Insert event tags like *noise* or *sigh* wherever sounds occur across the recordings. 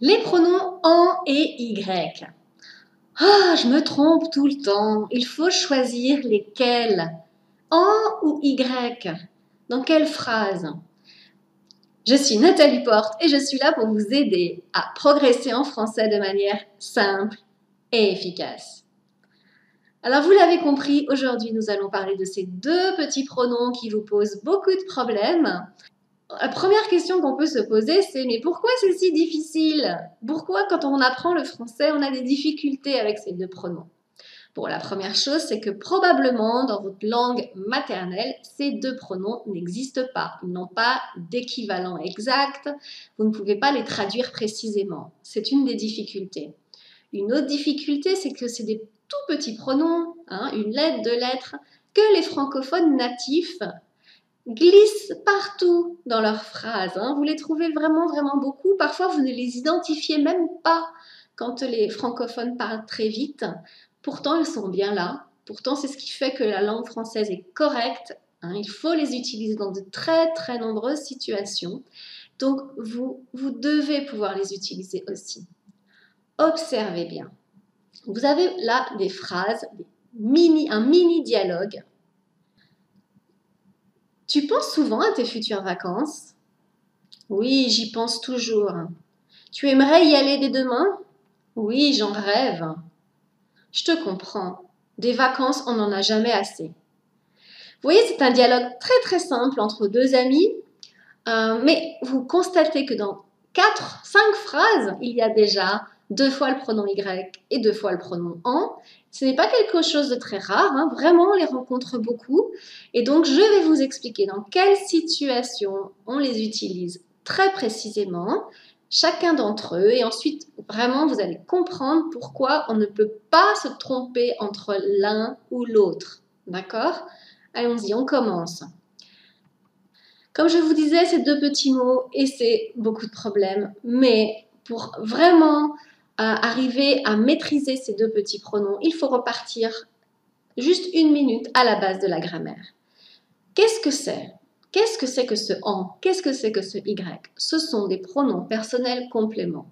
Les pronoms en et y. Ah, je me trompe tout le temps. Il faut choisir lesquels. En ou y Dans quelle phrase? Je suis Nathalie Porte et je suis là pour vous aider à progresser en français de manière simple et efficace. Alors vous l'avez compris, aujourd'hui nous allons parler de ces deux petits pronoms qui vous posent beaucoup de problèmes la première question qu'on peut se poser, c'est mais pourquoi c'est si difficile? Pourquoi quand on apprend le français, on a des difficultés avec ces deux pronoms? Bon, la première chose, c'est que probablement dans votre langue maternelle, ces deux pronoms n'existent pas. Ils n'ont pas d'équivalent exact. Vous ne pouvez pas les traduire précisément. C'est une des difficultés. Une autre difficulté, c'est que c'est des tout petits pronoms, hein, une lettre, deux lettres, que les francophones natifs glissent partout dans leurs phrases. Hein. Vous les trouvez vraiment, vraiment beaucoup. Parfois, vous ne les identifiez même pas quand les francophones parlent très vite. Pourtant, ils sont bien là. Pourtant, c'est ce qui fait que la langue française est correcte. Hein. Il faut les utiliser dans de très, très nombreuses situations. Donc, vous, vous devez pouvoir les utiliser aussi. Observez bien. Vous avez là des phrases, mini, un mini dialogue tu penses souvent à tes futures vacances? Oui, j'y pense toujours. Tu aimerais y aller dès demain? Oui, j'en rêve. Je te comprends. Des vacances, on n'en a jamais assez. Vous voyez, c'est un dialogue très très simple entre deux amis, euh, mais vous constatez que dans quatre, cinq phrases, il y a déjà deux fois le pronom y et deux fois le pronom en. Ce n'est pas quelque chose de très rare, hein. vraiment on les rencontre beaucoup. Et donc je vais vous expliquer dans quelle situation on les utilise très précisément, chacun d'entre eux, et ensuite vraiment vous allez comprendre pourquoi on ne peut pas se tromper entre l'un ou l'autre. D'accord? Allons-y, on commence. Comme je vous disais, c'est deux petits mots et c'est beaucoup de problèmes, mais pour vraiment arriver à maîtriser ces deux petits pronoms, il faut repartir juste une minute à la base de la grammaire. Qu'est-ce que c'est? Qu'est-ce que c'est que ce en? Qu'est-ce que c'est que ce y? Ce sont des pronoms personnels compléments.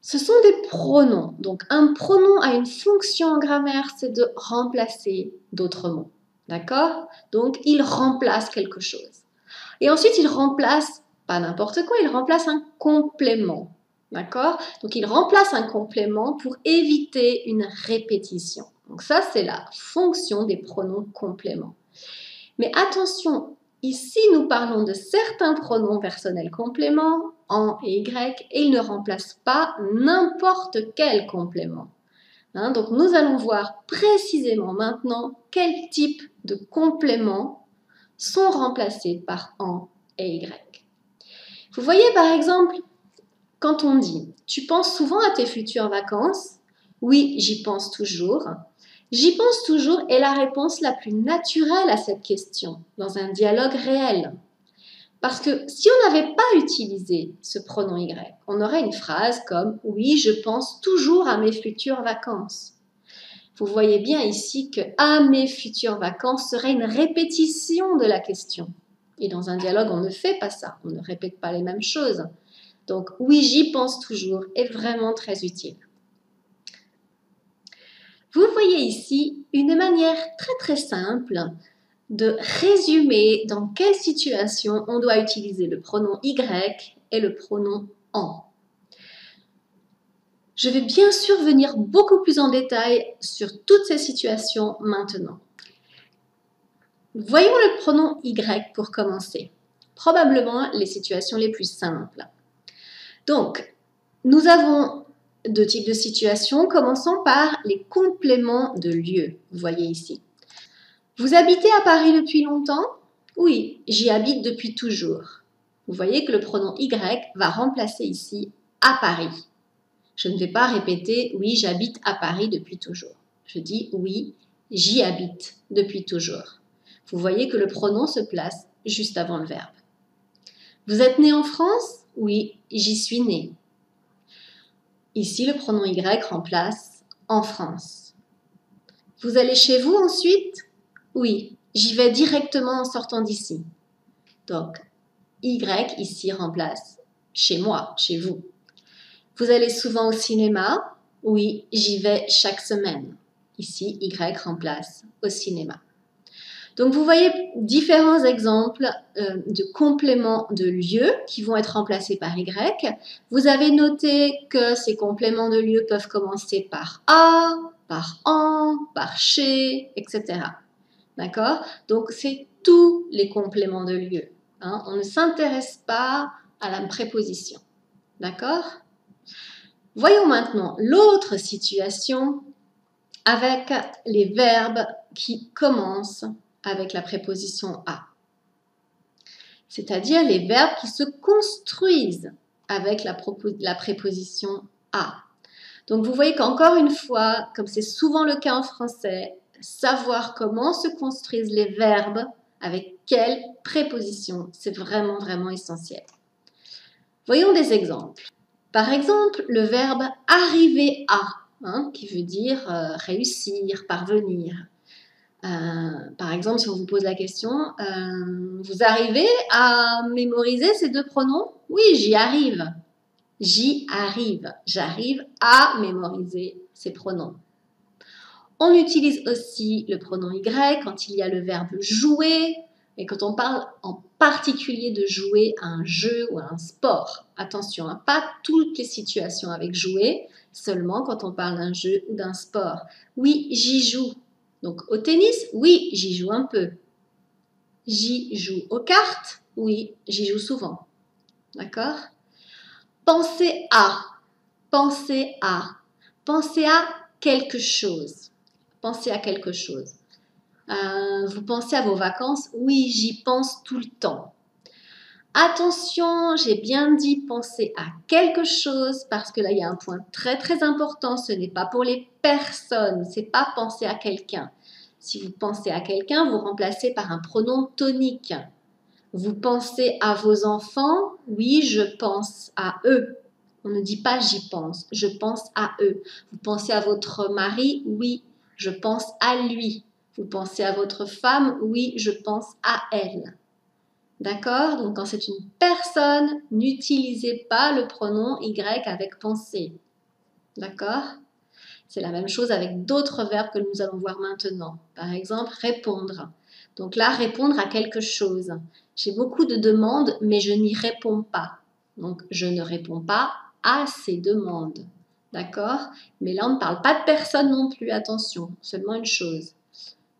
Ce sont des pronoms. Donc un pronom a une fonction en grammaire, c'est de remplacer d'autres mots. D'accord? Donc il remplace quelque chose. Et ensuite il remplace, pas n'importe quoi, il remplace un complément. D'accord? Donc il remplace un complément pour éviter une répétition. Donc ça, c'est la fonction des pronoms compléments. Mais attention, ici nous parlons de certains pronoms personnels compléments, en et y, et ils ne remplacent pas n'importe quel complément. Hein, donc nous allons voir précisément maintenant quel type de compléments sont remplacés par en et y. Vous voyez par exemple quand on dit Tu penses souvent à tes futures vacances? Oui, j'y pense toujours. J'y pense toujours est la réponse la plus naturelle à cette question dans un dialogue réel. Parce que si on n'avait pas utilisé ce pronom Y, on aurait une phrase comme Oui, je pense toujours à mes futures vacances. Vous voyez bien ici que à mes futures vacances serait une répétition de la question. Et dans un dialogue, on ne fait pas ça, on ne répète pas les mêmes choses. Donc oui, j'y pense toujours est vraiment très utile. Vous voyez ici une manière très très simple de résumer dans quelle situation on doit utiliser le pronom y et le pronom en. Je vais bien sûr venir beaucoup plus en détail sur toutes ces situations maintenant. Voyons le pronom y pour commencer. Probablement les situations les plus simples. Donc, nous avons deux types de situations, commençant par les compléments de lieu. Vous voyez ici. Vous habitez à Paris depuis longtemps? Oui, j'y habite depuis toujours. Vous voyez que le pronom y va remplacer ici à Paris. Je ne vais pas répéter oui, j'habite à Paris depuis toujours. Je dis oui, j'y habite depuis toujours. Vous voyez que le pronom se place juste avant le verbe. Vous êtes né en France? Oui, j'y suis né. Ici, le pronom Y remplace en France. Vous allez chez vous ensuite? Oui, j'y vais directement en sortant d'ici. Donc, Y ici remplace chez moi, chez vous. Vous allez souvent au cinéma? Oui, j'y vais chaque semaine. Ici, Y remplace au cinéma. Donc vous voyez différents exemples euh, de compléments de lieu qui vont être remplacés par Y. Vous avez noté que ces compléments de lieu peuvent commencer par A, par en, par chez, etc. D'accord? Donc c'est tous les compléments de lieu. Hein. On ne s'intéresse pas à la préposition. D'accord? Voyons maintenant l'autre situation avec les verbes qui commencent avec la préposition à. C'est-à-dire les verbes qui se construisent avec la, préposition à. Donc vous voyez qu'encore une fois, comme c'est souvent le cas en français, savoir comment se construisent les verbes avec quelle préposition, c'est vraiment, vraiment essentiel. Voyons des exemples. Par exemple, le verbe arriver à, hein, qui veut dire euh, réussir, parvenir. Euh, par exemple, si on vous pose la question, euh, vous arrivez à mémoriser ces deux pronoms? Oui, j'y arrive. J'y arrive. J'arrive à mémoriser ces pronoms. On utilise aussi le pronom Y quand il y a le verbe jouer et quand on parle en particulier de jouer à un jeu ou à un sport. Attention, hein, pas toutes les situations avec jouer, seulement quand on parle d'un jeu ou d'un sport. Oui, j'y joue. Donc au tennis, oui, j'y joue un peu. J'y joue aux cartes, oui, j'y joue souvent. D'accord? Pensez à, pensez à, pensez à quelque chose. Pensez à quelque chose. Euh, vous pensez à vos vacances? Oui, j'y pense tout le temps. Attention, j'ai bien dit penser à quelque chose parce que là il y a un point très très important, ce n'est pas pour les personnes, c'est pas penser à quelqu'un. Si vous pensez à quelqu'un, vous remplacez par un pronom tonique. Vous pensez à vos enfants? Oui, je pense à eux. On ne dit pas j'y pense, je pense à eux. Vous pensez à votre mari? Oui, je pense à lui. Vous pensez à votre femme? Oui, je pense à elle. D'accord? Donc quand c'est une personne, n'utilisez pas le pronom Y avec pensée. D'accord? C'est la même chose avec d'autres verbes que nous allons voir maintenant. Par exemple, répondre. Donc là, répondre à quelque chose. J'ai beaucoup de demandes, mais je n'y réponds pas. Donc je ne réponds pas à ces demandes. D'accord? Mais là, on ne parle pas de personne non plus, attention, seulement une chose.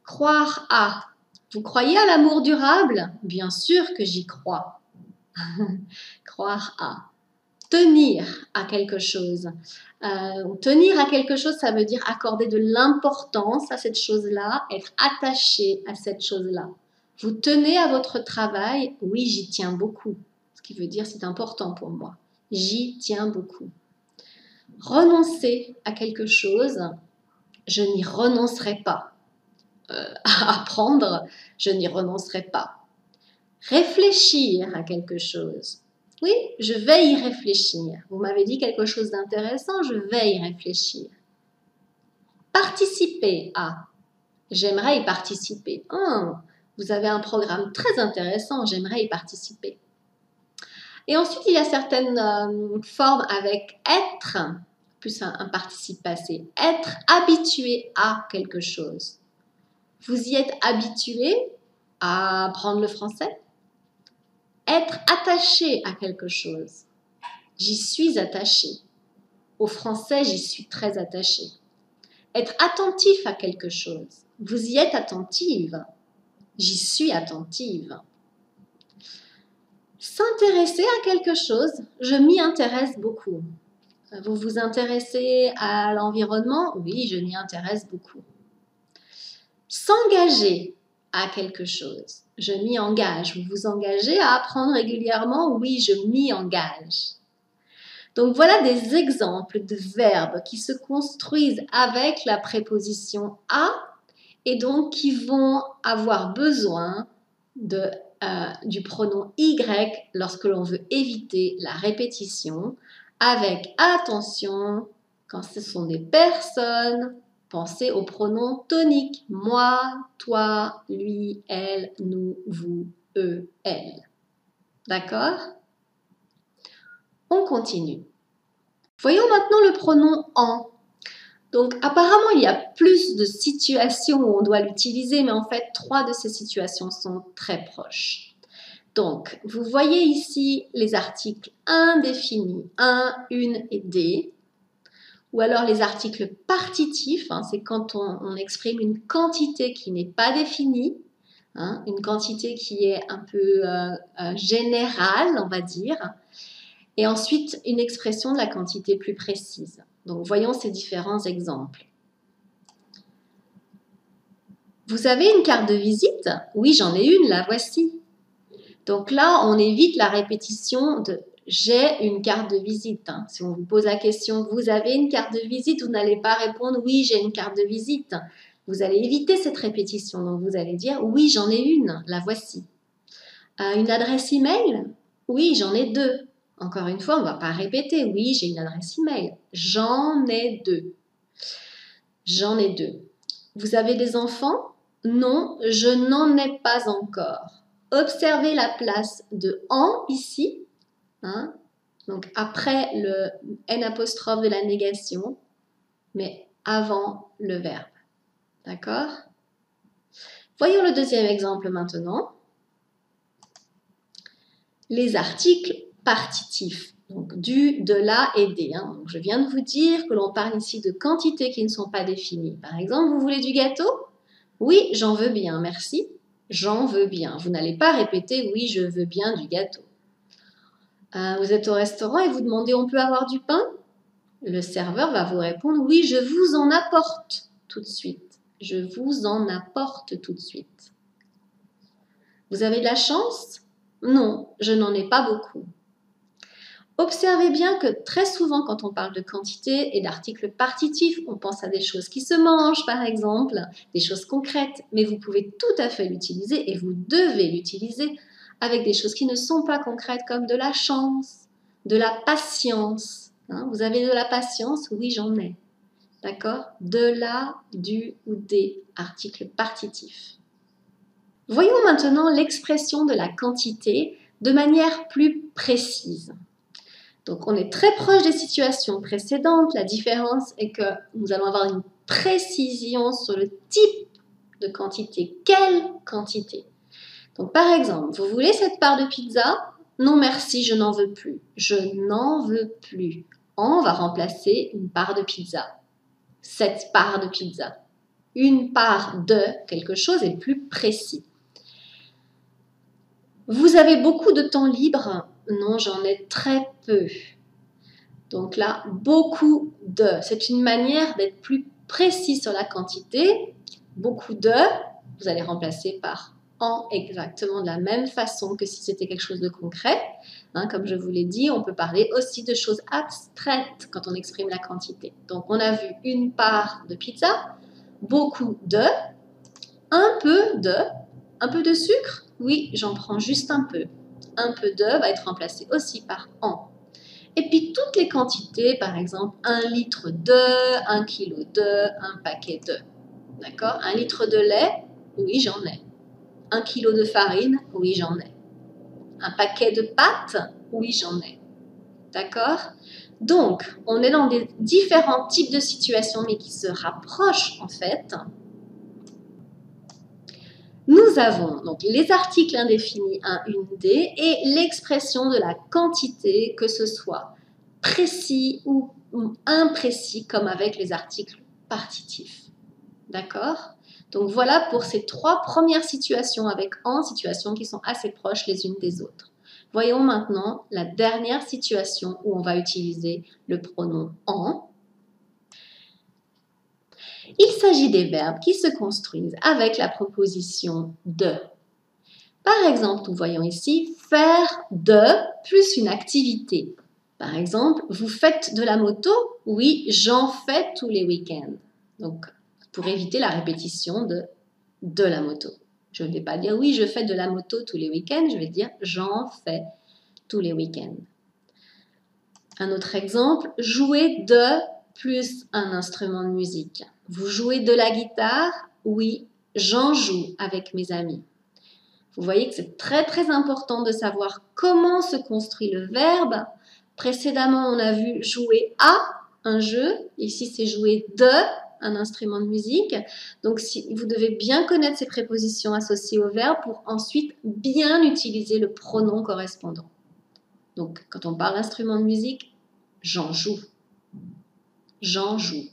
Croire à. Vous croyez à l'amour durable? Bien sûr que j'y crois. *laughs* Croire à. Tenir à quelque chose. Euh, tenir à quelque chose, ça veut dire accorder de l'importance à cette chose-là, être attaché à cette chose-là. Vous tenez à votre travail? Oui, j'y tiens beaucoup. Ce qui veut dire c'est important pour moi. J'y tiens beaucoup. Renoncer à quelque chose, je n'y renoncerai pas. Euh, *laughs* à apprendre, je n'y renoncerai pas. Réfléchir à quelque chose. Oui, je vais y réfléchir. Vous m'avez dit quelque chose d'intéressant, je vais y réfléchir. Participer à. J'aimerais y participer. Oh, vous avez un programme très intéressant, j'aimerais y participer. Et ensuite, il y a certaines euh, formes avec être, plus un, un participe passé. Être habitué à quelque chose. Vous y êtes habitué à apprendre le français? Être attaché à quelque chose. J'y suis attaché. Au français, j'y suis très attaché. Être attentif à quelque chose. Vous y êtes attentive. J'y suis attentive. S'intéresser à quelque chose, je m'y intéresse beaucoup. Vous vous intéressez à l'environnement? Oui, je m'y intéresse beaucoup. S'engager à quelque chose. Je m'y engage. Vous vous engagez à apprendre régulièrement? Oui, je m'y engage. Donc voilà des exemples de verbes qui se construisent avec la préposition à et donc qui vont avoir besoin euh, du pronom y lorsque l'on veut éviter la répétition avec attention quand ce sont des personnes Pensez au pronom tonique. Moi, toi, lui, elle, nous, vous, eux, elle. D'accord? On continue. Voyons maintenant le pronom en. Donc apparemment, il y a plus de situations où on doit l'utiliser, mais en fait, trois de ces situations sont très proches. Donc, vous voyez ici les articles indéfinis, un, une et des, ou alors les articles partitifs, hein, c'est quand on, exprime une quantité qui n'est pas définie, hein, une quantité qui est un peu euh, euh, générale, on va dire, et ensuite une expression de la quantité plus précise. Donc, voyons ces différents exemples. Vous avez une carte de visite? Oui, j'en ai une, la voici. Donc là, on évite la répétition de j'ai une carte de visite. Hein. Si on vous pose la question, vous avez une carte de visite, vous n'allez pas répondre oui, j'ai une carte de visite. Vous allez éviter cette répétition. Donc vous allez dire oui, j'en ai une, la voici. Euh, une adresse email? Oui, j'en ai deux. Encore une fois, on ne va pas répéter oui, j'ai une adresse email. J'en ai deux. J'en ai deux. Vous avez des enfants? Non, je n'en ai pas encore. Observez la place de en ici. Hein. Donc après le n apostrophe de la négation, mais avant le verbe. D'accord? Voyons le deuxième exemple maintenant. Les articles partitifs, donc du, de, la et des. Hein. je viens de vous dire que l'on parle ici de quantités qui ne sont pas définies. Par exemple, vous voulez du gâteau? Oui, j'en veux bien, merci j'en veux bien. Vous n'allez pas répéter oui, je veux bien du gâteau. Euh, vous êtes au restaurant et vous demandez on peut avoir du pain? Le serveur va vous répondre oui, je vous en apporte tout de suite. Je vous en apporte tout de suite. Vous avez de la chance? Non, je n'en ai pas beaucoup. Observez bien que très souvent, quand on parle de quantité et d'articles partitifs, on pense à des choses qui se mangent, par exemple, des choses concrètes, mais vous pouvez tout à fait l'utiliser et vous devez l'utiliser avec des choses qui ne sont pas concrètes, comme de la chance, de la patience. Hein. vous avez de la patience Oui, j'en ai. D'accord? De la, du ou des articles partitifs. Voyons maintenant l'expression de la quantité de manière plus précise. Donc on est très proche des situations précédentes. La différence est que nous allons avoir une précision sur le type de quantité. Quelle quantité? Donc par exemple, vous voulez cette part de pizza? Non merci, je n'en veux plus. Je n'en veux plus. On va remplacer une part de pizza. Cette part de pizza. Une part de quelque chose est plus précis. Vous avez beaucoup de temps libre? Non, j'en ai très peu. Donc là, beaucoup de. C'est une manière d'être plus précis sur la quantité. Beaucoup de, vous allez remplacer par en exactement de la même façon que si c'était quelque chose de concret. Hein, comme je vous l'ai dit, on peut parler aussi de choses abstraites quand on exprime la quantité. Donc on a vu une part de pizza, beaucoup de, un peu de, un peu de sucre, oui, j'en prends juste un peu un peu de va être remplacé aussi par en. Et puis toutes les quantités, par exemple, un litre de, un kilo de, un paquet de. D'accord? Un litre de lait, oui, j'en ai. Un kilo de farine, oui, j'en ai. Un paquet de pâtes, oui, j'en ai. D'accord? Donc, on est dans des différents types de situations, mais qui se rapprochent en fait nous avons donc les articles indéfinis 1, une D et l'expression de la quantité, que ce soit précis ou imprécis, comme avec les articles partitifs. D'accord? Donc voilà pour ces trois premières situations avec en, situations qui sont assez proches les unes des autres. Voyons maintenant la dernière situation où on va utiliser le pronom en il s'agit des verbes qui se construisent avec la proposition de. Par exemple, nous voyons ici faire de plus une activité. Par exemple, vous faites de la moto Oui, j'en fais tous les week-ends. Donc, pour éviter la répétition de de la moto. Je ne vais pas dire oui, je fais de la moto tous les week-ends, je vais dire j'en fais tous les week-ends. Un autre exemple, jouer de plus un instrument de musique. Vous jouez de la guitare Oui, j'en joue avec mes amis. Vous voyez que c'est très très important de savoir comment se construit le verbe Précédemment, on a vu jouer à un jeu. Ici, c'est jouer de un instrument de musique. Donc, si, vous devez bien connaître ces prépositions associées au verbe pour ensuite bien utiliser le pronom correspondant. Donc, quand on parle d'instrument de musique, j'en joue. J'en joue.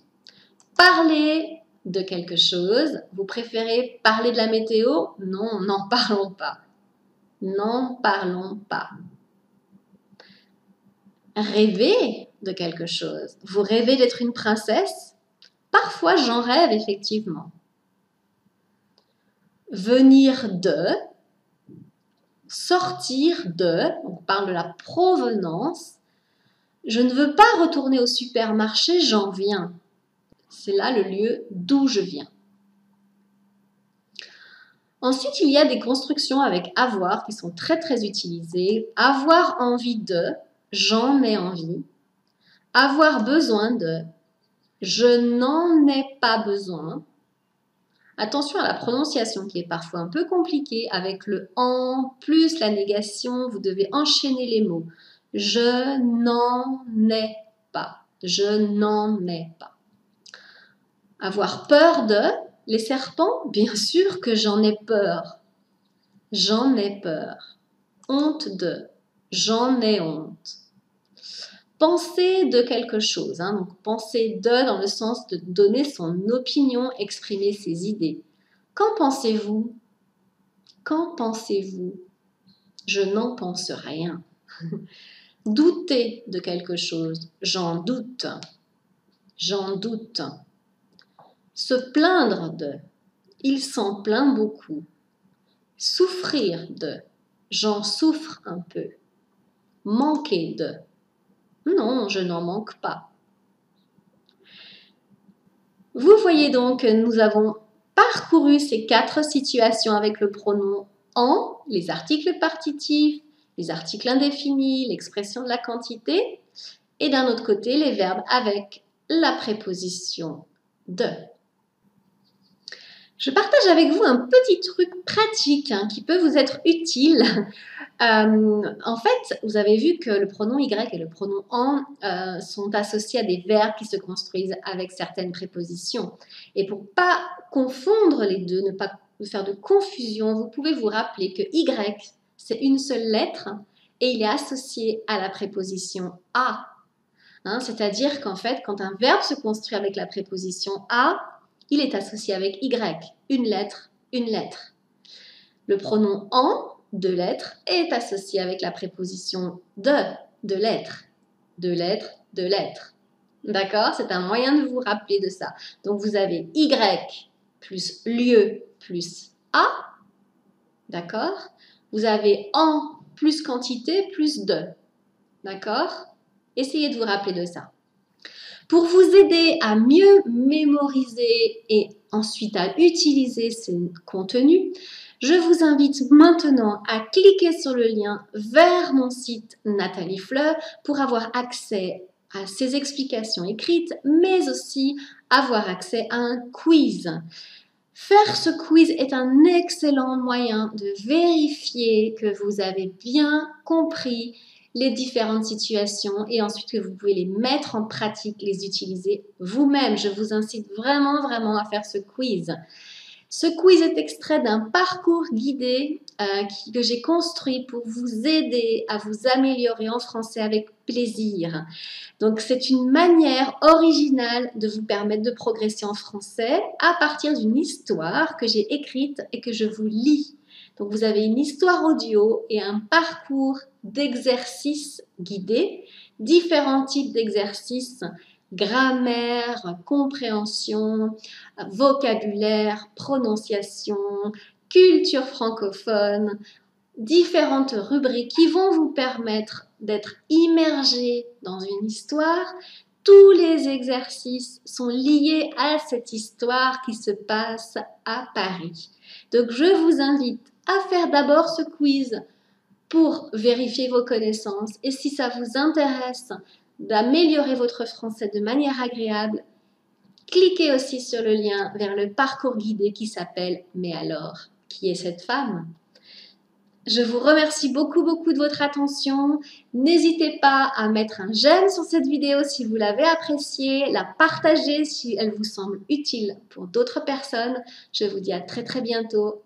Parler de quelque chose. Vous préférez parler de la météo? Non, n'en parlons pas. N'en parlons pas. Rêver de quelque chose. Vous rêvez d'être une princesse? Parfois, j'en rêve effectivement. Venir de, sortir de, on parle de la provenance. Je ne veux pas retourner au supermarché, j'en viens. C'est là le lieu d'où je viens. Ensuite, il y a des constructions avec avoir qui sont très très utilisées. Avoir envie de, j'en ai envie. Avoir besoin de, je n'en ai pas besoin. Attention à la prononciation qui est parfois un peu compliquée avec le en plus la négation, vous devez enchaîner les mots. Je n'en ai pas. Je n'en ai pas. Avoir peur de les serpents Bien sûr que j'en ai peur. J'en ai peur. Honte de. J'en ai honte. Penser de quelque chose. Hein. donc penser de dans le sens de donner son opinion, exprimer ses idées. Qu'en pensez-vous? Qu'en pensez-vous? Je n'en pense rien. *laughs* Douter de quelque chose. J'en doute. J'en doute. Se plaindre de. Il s'en plaint beaucoup. Souffrir de. J'en souffre un peu. Manquer de. Non, je n'en manque pas. Vous voyez donc que nous avons parcouru ces quatre situations avec le pronom en, les articles partitifs, les articles indéfinis, l'expression de la quantité, et d'un autre côté les verbes avec la préposition de. Je partage avec vous un petit truc pratique hein, qui peut vous être utile. *laughs* Euh, en fait, vous avez vu que le pronom y et le pronom en euh, sont associés à des verbes qui se construisent avec certaines prépositions. Et pour pas confondre les deux, ne pas faire de confusion, vous pouvez vous rappeler que y, c'est une seule lettre et il est associé à la préposition à. Hein, c'est-à-dire qu'en fait, quand un verbe se construit avec la préposition à, il est associé avec Y, une lettre, une lettre. Le pronom en, deux lettres, est associé avec la préposition de, de lettres, deux lettres, deux lettres. D'accord? C'est un moyen de vous rappeler de ça. Donc vous avez Y plus lieu plus A. D'accord? Vous avez en plus quantité plus de. D'accord? Essayez de vous rappeler de ça. Pour vous aider à mieux mémoriser et ensuite à utiliser ces contenus, je vous invite maintenant à cliquer sur le lien vers mon site Nathalie Fleur pour avoir accès à ces explications écrites, mais aussi avoir accès à un quiz. Faire ce quiz est un excellent moyen de vérifier que vous avez bien compris les différentes situations et ensuite que vous pouvez les mettre en pratique, les utiliser vous-même. Je vous incite vraiment, vraiment à faire ce quiz. Ce quiz est extrait d'un parcours guidé euh, que j'ai construit pour vous aider à vous améliorer en français avec plaisir. Donc c'est une manière originale de vous permettre de progresser en français à partir d'une histoire que j'ai écrite et que je vous lis. Donc vous avez une histoire audio et un parcours d'exercices guidés, différents types d'exercices, grammaire, compréhension, vocabulaire, prononciation, culture francophone, différentes rubriques qui vont vous permettre d'être immergé dans une histoire. Tous les exercices sont liés à cette histoire qui se passe à Paris. Donc je vous invite à faire d'abord ce quiz pour vérifier vos connaissances. Et si ça vous intéresse d'améliorer votre français de manière agréable, cliquez aussi sur le lien vers le parcours guidé qui s'appelle Mais alors, qui est cette femme? Je vous remercie beaucoup, beaucoup de votre attention. N'hésitez pas à mettre un j'aime sur cette vidéo si vous l'avez appréciée, la partager si elle vous semble utile pour d'autres personnes. Je vous dis à très, très bientôt.